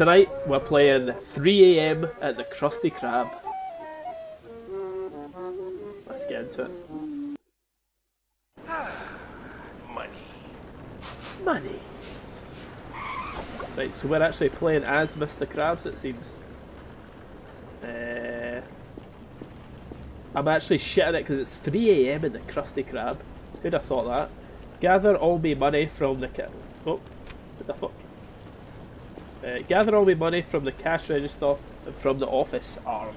tonight we're playing 3am at the Krusty Krab. Let's get into it. Money. Money. Right, so we're actually playing as Mr. Krabs, it seems. Uh, I'm actually shitting it because it's 3am in the Krusty Krab. Who'd have thought that? Gather all my money from the ca- Oh, what the fuck? Uh, gather all my money from the cash register and from the office arm.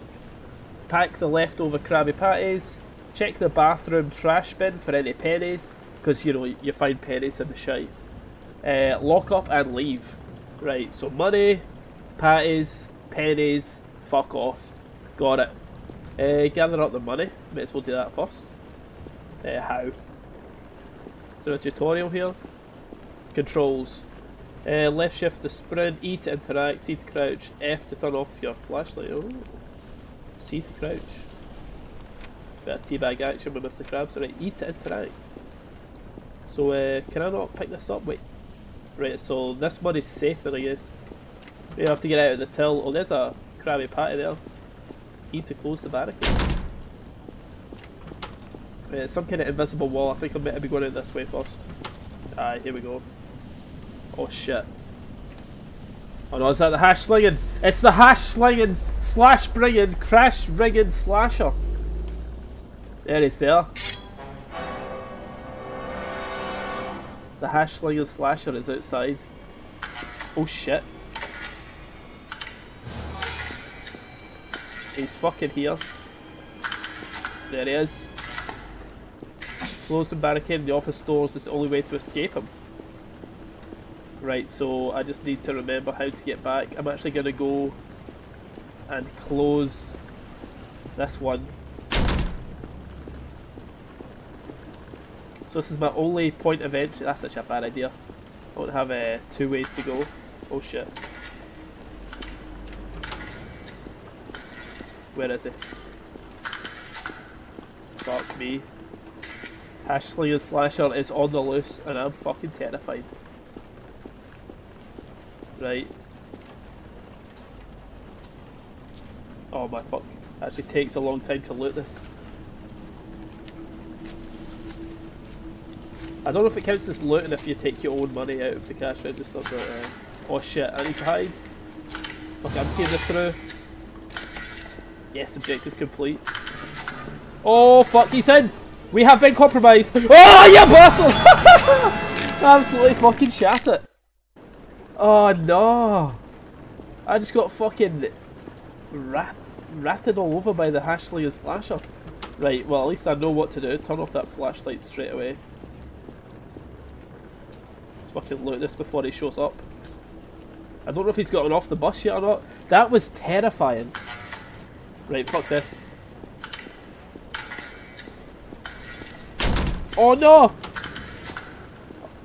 Pack the leftover Krabby Patties. Check the bathroom trash bin for any pennies, because you know you find pennies in the shite. Uh, lock up and leave. Right, so money, patties, pennies, fuck off. Got it. Uh, gather up the money. May as well do that first. Uh, how? Is there a tutorial here? Controls. Uh, left shift to sprint, E to interact, C to crouch, F to turn off your flashlight. Oh. C to crouch. Bit of teabag action with Mr. Krabs. Right, E to interact. So, uh, can I not pick this up? Wait. Right, so this money's safe then I guess. We have to get out of the till. Oh, there's a Krabby Patty there. E to close the barricade. Right, some kind of invisible wall. I think I'm meant to be going out this way first. Ah, here we go. Oh shit. Oh no, is that the hash slinging? It's the hash slinging, slash bringing, crash rigging slasher. There he's there. The hash slinging slasher is outside. Oh shit. He's fucking here. There he is. Close the barricade the office doors is the only way to escape him. Right, so I just need to remember how to get back. I'm actually going to go and close this one. So this is my only point of entry. That's such a bad idea. I don't have uh, two ways to go. Oh shit. Where is it? Fuck me. Hash Slinging Slasher is on the loose and I'm fucking terrified. Right. Oh my fuck. Actually takes a long time to loot this. I don't know if it counts as looting if you take your own money out of the cash register, but uh, oh shit, I need to hide. Okay, I'm seeing this through. Yes, objective complete. Oh fuck, he's in! We have been compromised! Oh, you bastard! Absolutely fucking shat it. Oh no! I just got fucking rat ratted all over by the Hash Slinging Slasher. Right, well at least I know what to do. Turn off that flashlight straight away. Let's fucking loot this before he shows up. I don't know if he's gotten off the bus yet or not. That was terrifying. Right, fuck this. Oh no!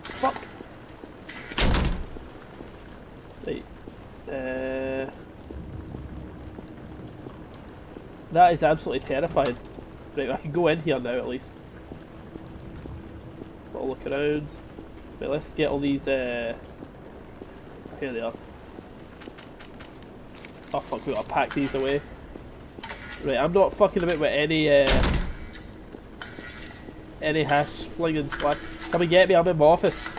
Fuck. Right. Uh, that is absolutely terrifying. Right, I can go in here now at least. A look around. Right, let's get all these, uh... Here they are. Oh fuck, we gotta pack these away. Right, I'm not fucking about with any, uh... Any hash flinging slash. Come and get me, I'm in my office.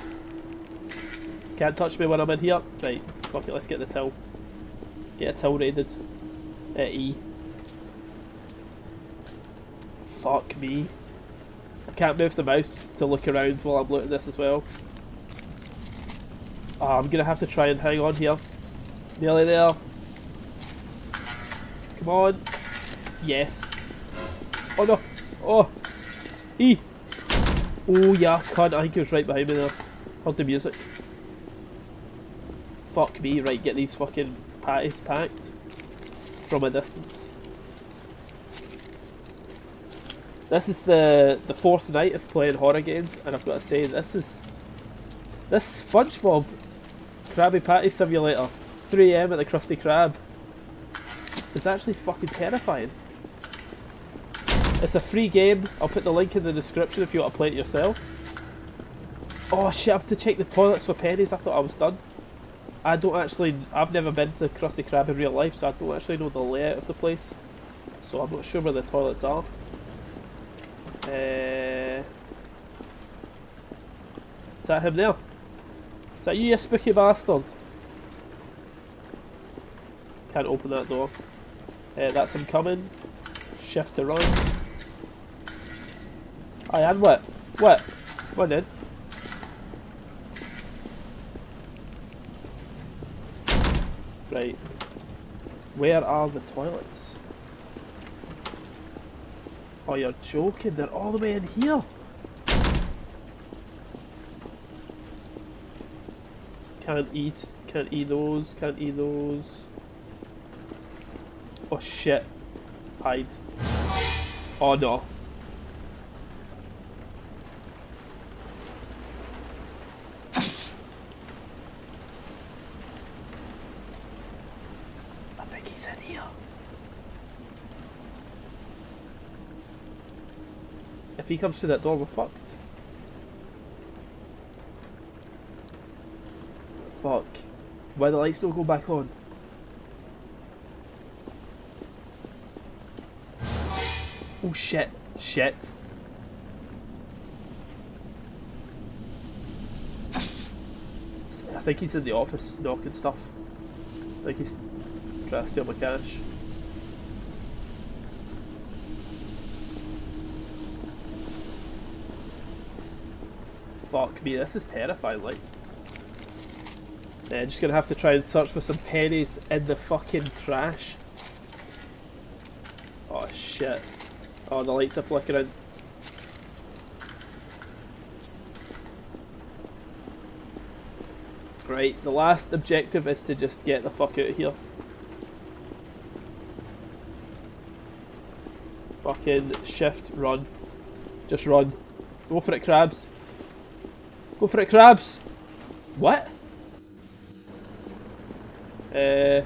Can't touch me when I'm in here. Right, fuck it, let's get the till. Get a till raided. Uh, E. Fuck me. I can't move the mouse to look around while I'm looting this as well. Oh, I'm gonna have to try and hang on here. Nearly there. Come on. Yes. Oh no. Oh. E. Oh yeah, cunt. I think he was right behind me there. Heard the music. Fuck me. Right, get these fucking patties packed from a distance. This is the the fourth night of playing horror games, and I've got to say this is this SpongeBob Krabby Patty Simulator 3am at the Krusty Krab is actually fucking terrifying. It's a free game. I'll put the link in the description if you want to play it yourself. Oh shit, I have to check the toilets for pennies. I thought I was done. I don't actually, I've never been to Krusty Krab in real life, so I don't actually know the layout of the place. So I'm not sure where the toilets are. Is that him there? Is that you, you spooky bastard? Can't open that door. Uh, that's him coming. Shift to run. I am what? What? Come on Right. Where are the toilets? Oh, you're joking. They're all the way in here. Can't eat. Can't eat those. Can't eat those. Oh shit. Hide. Oh no. I think he's in here. If he comes through that door, we're fucked. Fuck. Why the lights don't go back on? Oh shit. Shit. I think he's in the office knocking stuff. I think he's trying to steal my cash. Fuck me, this is terrifying, like. Yeah, just gonna have to try and search for some pennies in the fucking trash. Oh shit. Oh, the lights are flickering. Right, the last objective is to just get the fuck out of here. Fucking shift, run. Just run. Go for it, Krabs. Go for it, Krabs! What? Uh,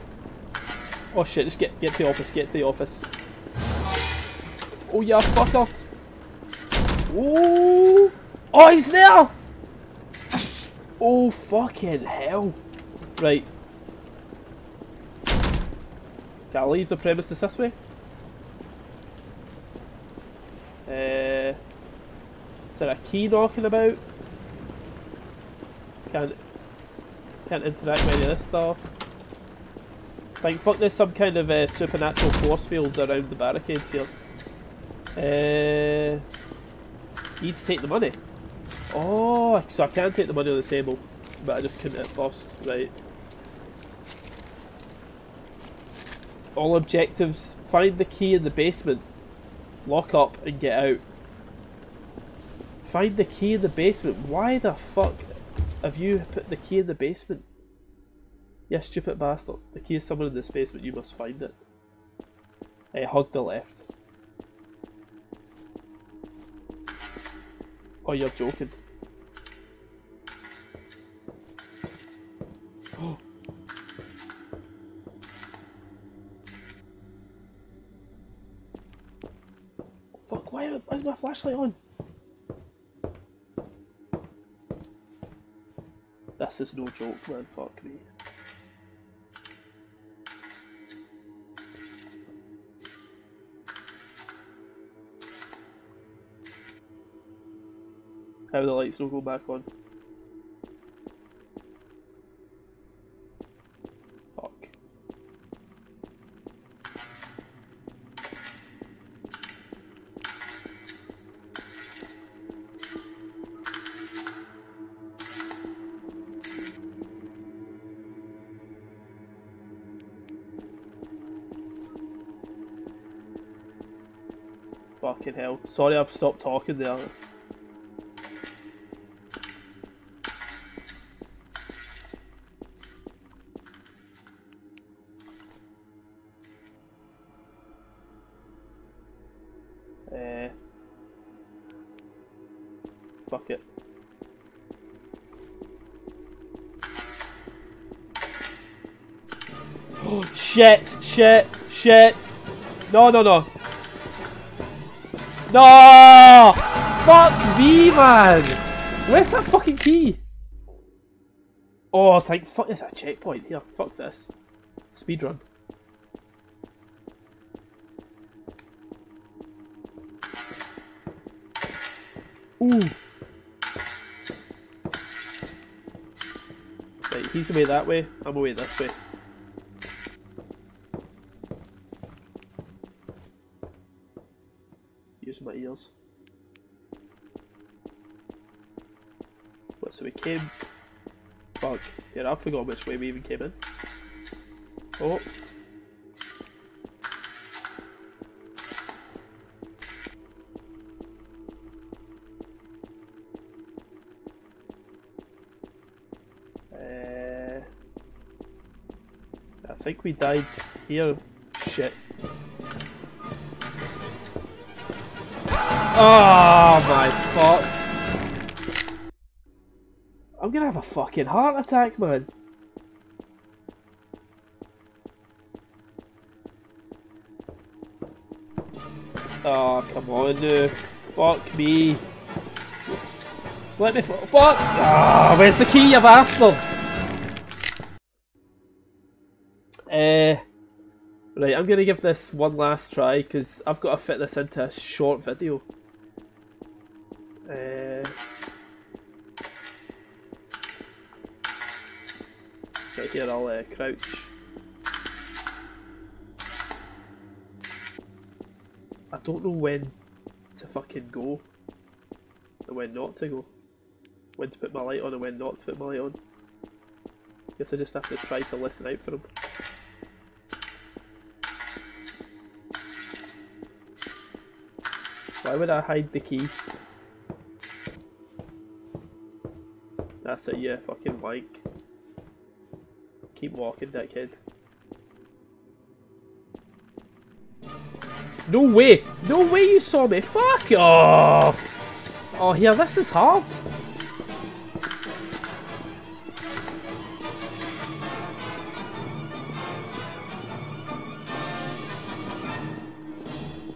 oh shit, just get, get to the office, get to the office. Oh yeah, fucker! Oh! Oh, he's there! Oh, fucking hell. Right. Can I leave the premises this way? Uh, is there a key knocking about? Can't, can't interact with any of this stuff. Like, fuck, there's some kind of uh, supernatural force field around the barricades here. Uh, need to take the money. Oh, so I can take the money on the table, but I just couldn't at first. Right. All objectives, find the key in the basement, lock up and get out. Find the key in the basement. Why the fuck have you put the key in the basement? Yeah, stupid bastard. The key is somewhere in this basement, you must find it. Hey, hug the left. Oh, you're joking. Fuck, why is my flashlight on? Is no joke, man, fuck me. How the lights don't go back on. Fucking hell. Sorry I've stopped talking there. Uh, fuck it. Shit, shit, shit. No, no, no. No! Fuck me, man! Where's that fucking key? Oh, it's like, fuck, it's a checkpoint. Here, fuck this. Speedrun. Ooh. Right, he's away that way, I'm away this way. What, so we came... Fuck. Yeah, I forgot which way we even came in. Oh. Uh, I think we died here. Shit. Oh my fuck. I'm gonna have a fucking heart attack, man. Oh, come on now. Fuck me. Just let me fuck! Ah, oh, where's the key, you bastard? Uh, right, I'm gonna give this one last try because I've got to fit this into a short video. Uh, right here, I'll uh, crouch. I don't know when to fucking go and when not to go. When to put my light on and when not to put my light on. Guess I just have to try to listen out for them. Why would I hide the key? That's it, yeah, fucking like. Keep walking, dickhead. No way! No way you saw me! Fuck off! Oh, yeah, this is hard.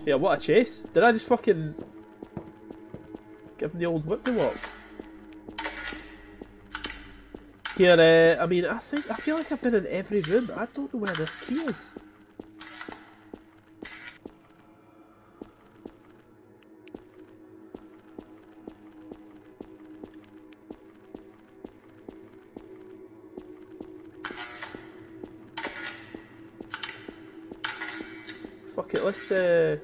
Yeah, what a chase. Did I just fucking give him the old whip to walk? Here, uh, I mean, I think, I feel like I've been in every room. I don't know where this key is. Fuck it, let's uh...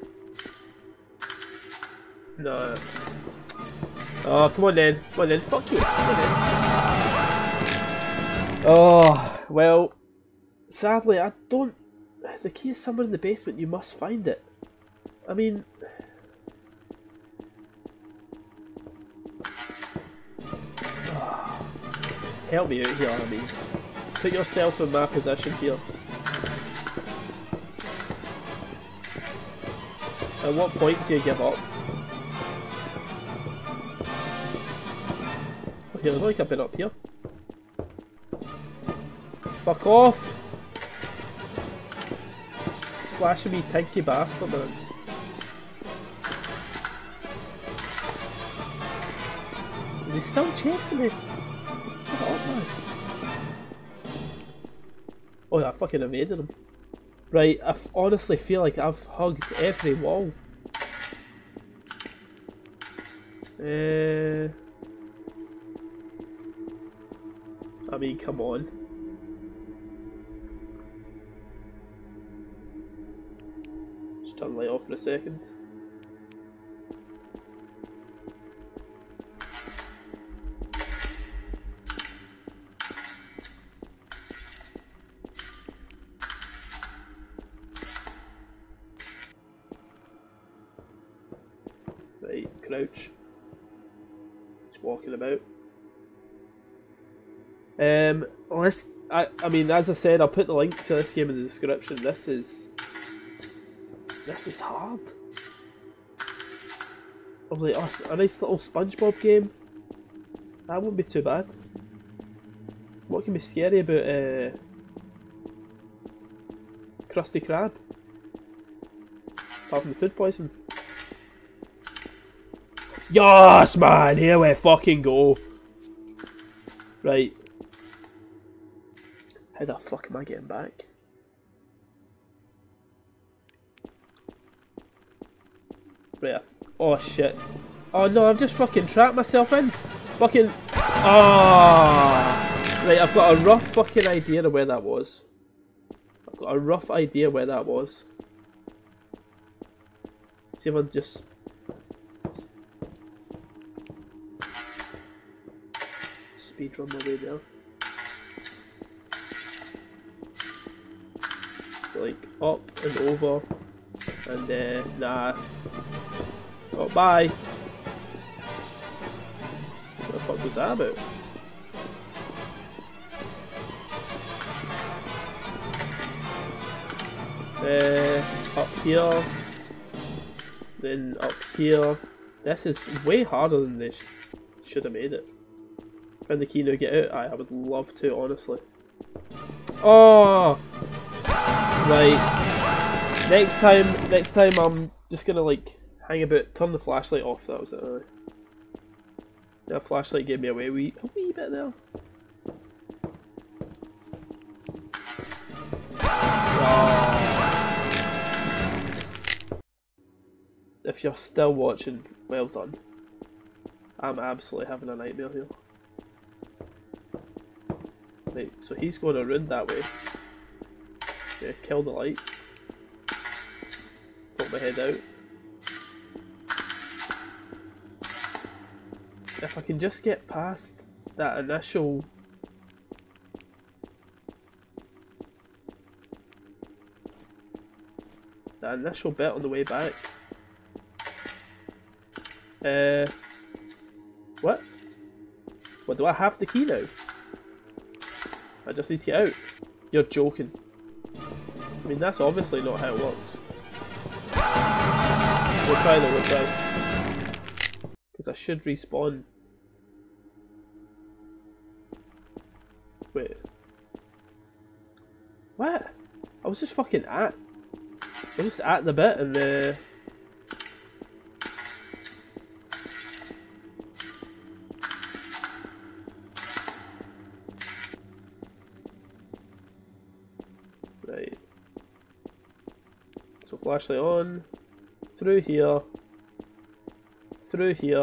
No. Oh, come on then. Come on then. Fuck you. Come on then. Oh, well, sadly, I don't... The key is somewhere in the basement. You must find it. I mean... Help me out here, I mean. Put yourself in my position here. At what point do you give up? Oh, here, there's like bit up here. Fuck off! Slashing me tinky bastard man. Is he still chasing me? Oh I fucking evaded him. Right, I honestly feel like I've hugged every wall. Uh, I mean, come on. Turn light off for a second. Right, crouch. Just walking about. Um, let's. I, I mean, as I said, I'll put the link to this game in the description. This is. This is hard. I like, oh, a nice little SpongeBob game. That wouldn't be too bad. What can be scary about uh, Krusty Krab? Apart from the food poison. Yes, man! Here we fucking go. Right. How the fuck am I getting back? Oh shit. Oh no, I've just fucking trapped myself in. Fucking. Ah! Oh. Right, I've got a rough fucking idea of where that was. I've got a rough idea where that was. See if I just. Speed run my way there. like up and over and uh, nah oh bye. What the fuck was that? About uh, up here then up here. This is way harder than this should have made it. Find the key now get out I, I would love to honestly. Oh! Right. Next time, next time I'm just gonna like hang about, turn the flashlight off. That was it. That flashlight gave me away a wee, a wee bit there. If you're still watching, well done. I'm absolutely having a nightmare here. Right, so he's going around that way. Okay, kill the light. Put my head out. If I can just get past that initial that initial bit on the way back. Uh, what? What, do I have the key now? I just need to get out. You're joking. I mean, that's obviously not how it works. We'll try though, we'll. Because I should respawn. Wait. What? I was just fucking at. I was just at the bit and uh... Right. So flashlight on, through here, through here,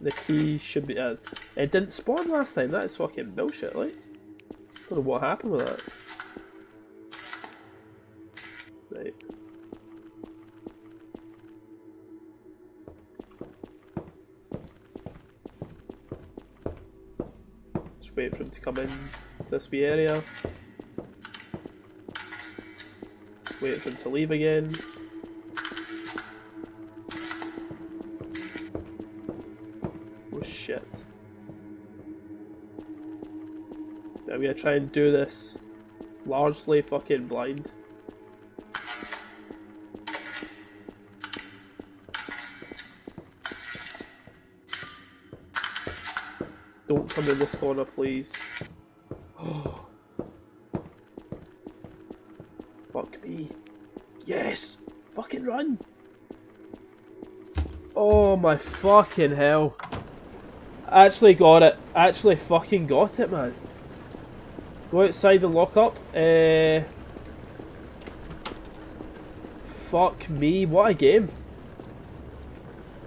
the key should be in. It didn't spawn last time, that is fucking bullshit, like. I Don't know what happened with that. Right. Just wait for him to come in this wee area. Wait for him to leave again. Gonna try and do this largely fucking blind. Don't come in this corner, please. Oh. Fuck me. Yes! Fucking run! Oh my fucking hell. Actually got it. Actually fucking got it, man. Go outside the lockup. Uh, fuck me. What a game.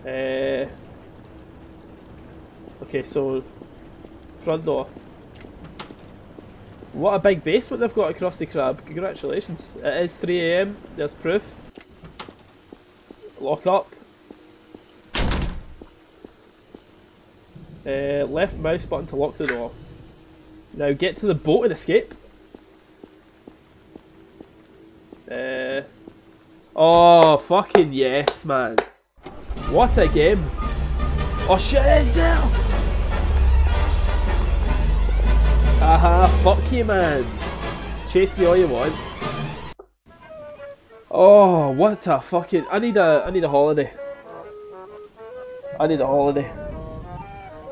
Uh, okay, so front door. What a big basement they've got across the Crab. Congratulations. It is 3am. There's proof. Lock up. Uh, left mouse button to lock the door. Now get to the boat and escape. Uh, oh, fucking yes, man. What a game. Oh shit, there! Haha, fuck you, man. Chase me all you want. Oh, what a fucking... I need a, I need a holiday. I need a holiday.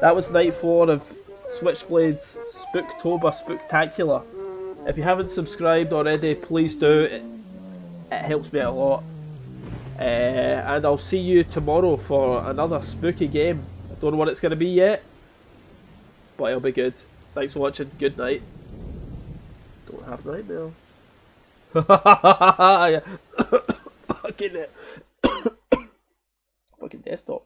That was night four of Switchblade's Spooktober Spooktacular. If you haven't subscribed already, please do. It, it helps me a lot. Uh, and I'll see you tomorrow for another spooky game. I don't know what it's going to be yet, but it'll be good. Thanks for watching. Good night. Don't have nightmares. Fucking it. Fucking desktop.